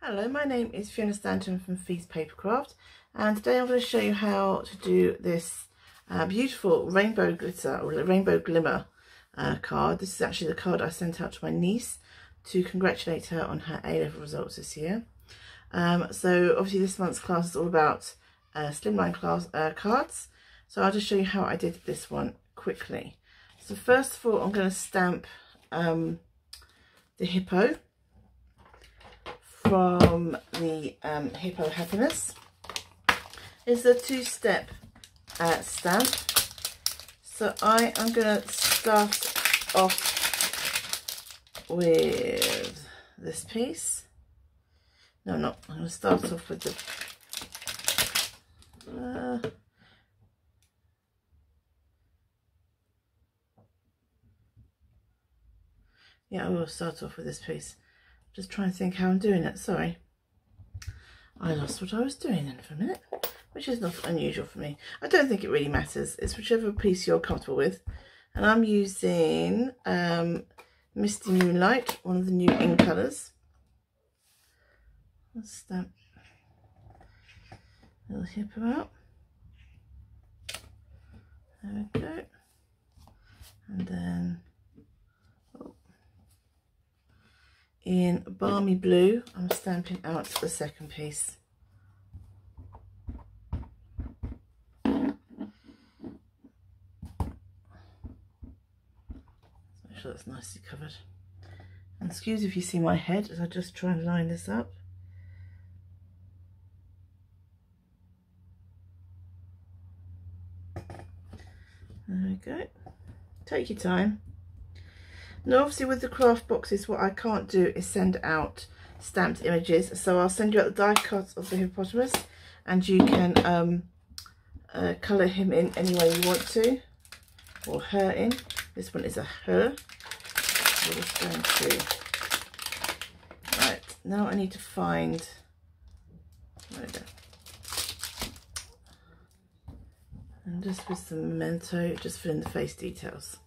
Hello, my name is Fiona Stanton from Fi's Papercraft and today I'm going to show you how to do this uh, beautiful rainbow glitter or rainbow glimmer uh, card. This is actually the card I sent out to my niece to congratulate her on her A-level results this year. Um, so obviously this month's class is all about uh, slimline class uh, cards. So I'll just show you how I did this one quickly. So first of all, I'm going to stamp um, the hippo from the um, Hippo Happiness. It's a two-step uh, stamp. So I am going to start off with this piece. No, not. I'm going to start off with the... Uh, yeah, I will start off with this piece. Just trying to think how I'm doing it, sorry. I lost what I was doing then for a minute, which is not unusual for me. I don't think it really matters. It's whichever piece you're comfortable with. And I'm using um, Misty Moonlight, one of the new ink colours. Let's stamp little hippo out. There we go. And then in Balmy Blue, I'm stamping out the second piece. Make sure that's nicely covered. And excuse if you see my head as I just try and line this up. There we go. Take your time. Now obviously with the craft boxes what I can't do is send out stamped images so I'll send you out the die cuts of the hippopotamus and you can um, uh, colour him in any way you want to or her in. This one is a her. We're just going to... Right, now I need to find... And just with some memento, just fill in the face details.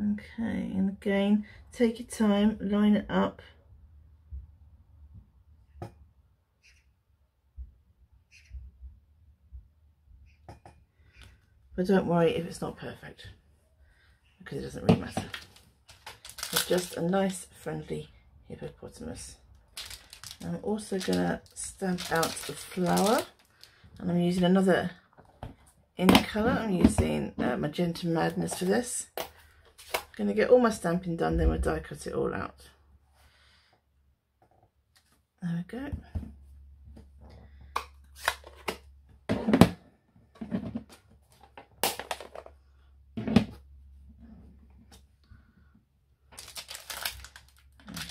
Okay, and again, take your time, line it up. But don't worry if it's not perfect, because it doesn't really matter. It's just a nice, friendly hippopotamus. I'm also going to stamp out the flower, and I'm using another in colour. I'm using uh, Magenta Madness for this going to get all my stamping done, then we'll die cut it all out. There we go.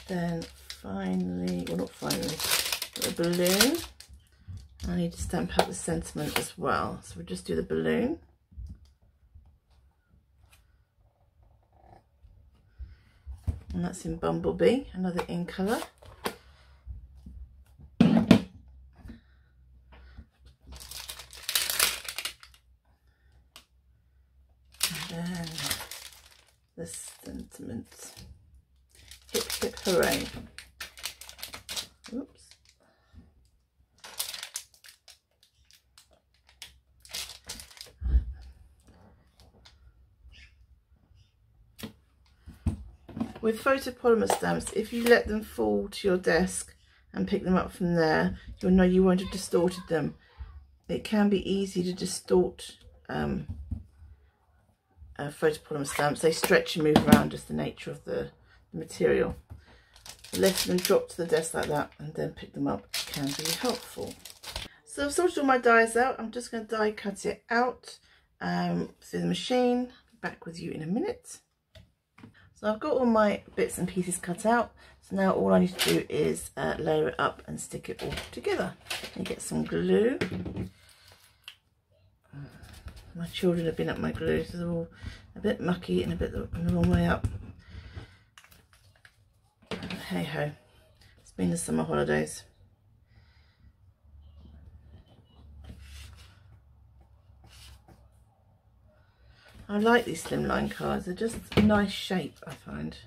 then finally, well not finally, the balloon. I need to stamp out the sentiment as well. So we'll just do the balloon. And that's in Bumblebee, another in colour. And then the sentiment, hip hip hooray. With photopolymer stamps, if you let them fall to your desk and pick them up from there, you'll know you won't have distorted them. It can be easy to distort um, uh, photopolymer stamps. They stretch and move around just the nature of the, the material. Let them drop to the desk like that and then pick them up can be helpful. So I've sorted all my dies out. I'm just going to die cut it out um, through the machine. Back with you in a minute. So I've got all my bits and pieces cut out. So now all I need to do is uh, layer it up and stick it all together. And get some glue. My children have been at my glue, so they're all a bit mucky and a bit the, the wrong way up. Hey ho, it's been the summer holidays. I like these slimline cards, they're just a nice shape I find.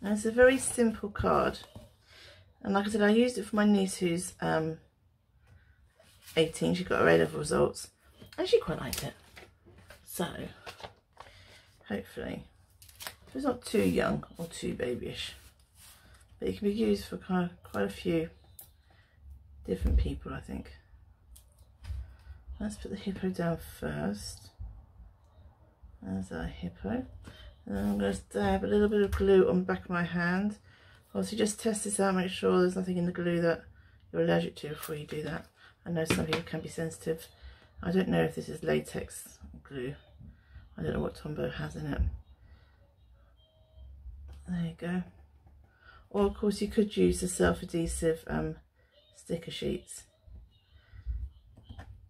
And it's a very simple card. And like I said, I used it for my niece who's um, 18. She got her A-level results. And she quite liked it. So, hopefully, it's not too young or too babyish. But it can be used for quite, quite a few different people, I think. Let's put the hippo down first. There's our hippo. And I'm going to dab a little bit of glue on the back of my hand. Also, just test this out, make sure there's nothing in the glue that you're allergic to before you do that. I know some people can be sensitive. I don't know if this is latex glue. I don't know what Tombow has in it. There you go. Or of course you could use the self-adhesive um, sticker sheets.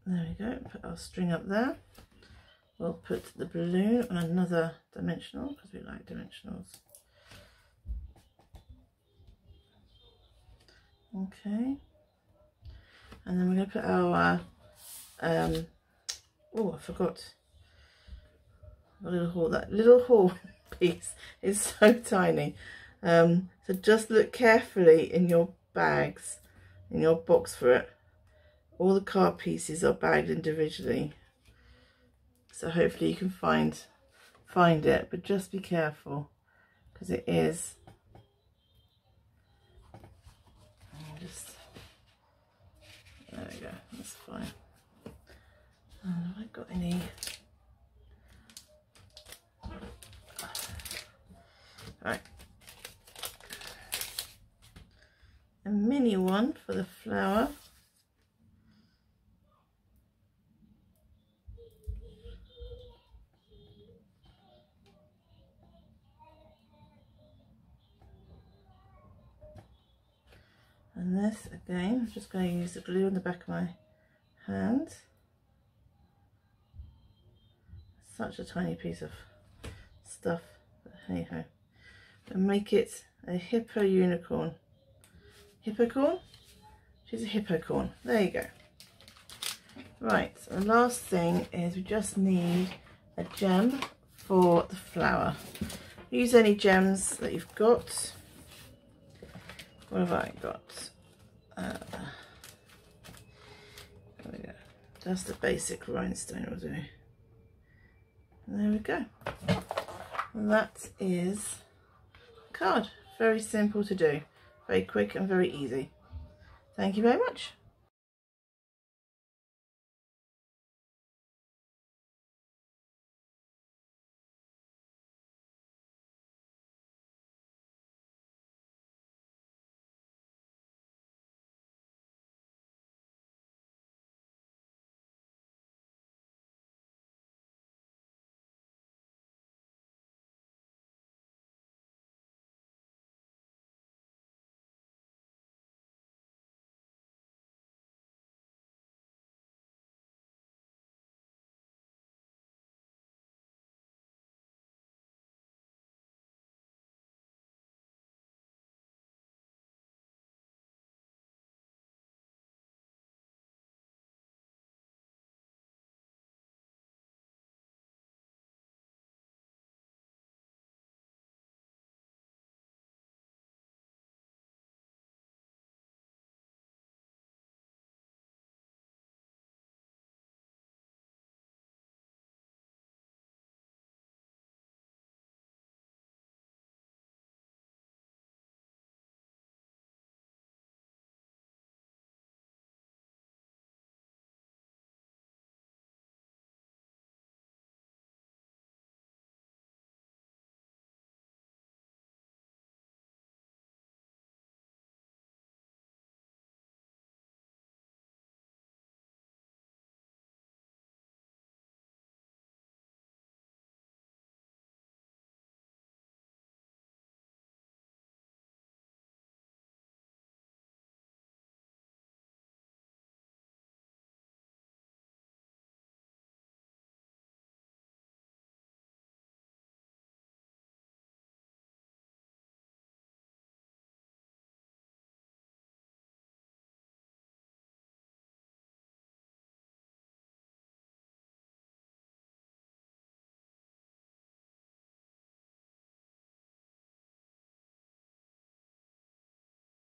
There we go, put our string up there. We'll put the balloon on another dimensional because we like dimensionals. Okay. And then we're going to put our, um, oh, I forgot. A little hole, that little hole piece is so tiny. Um, so just look carefully in your bags, in your box for it. All the card pieces are bagged individually. So hopefully you can find find it, but just be careful because it is just there we go, that's fine. Um, have I got any? Right. A mini one for the flower. And this again I'm just going to use the glue on the back of my hand. Such a tiny piece of stuff. But hey ho and make it a hippo unicorn. Hippocorn? She's a hippocorn. There you go. Right so the last thing is we just need a gem for the flower. Use any gems that you've got. What have I got? Uh, there we go. That's the basic rhinestone will do. And there we go. And that is card. Very simple to do. Very quick and very easy. Thank you very much.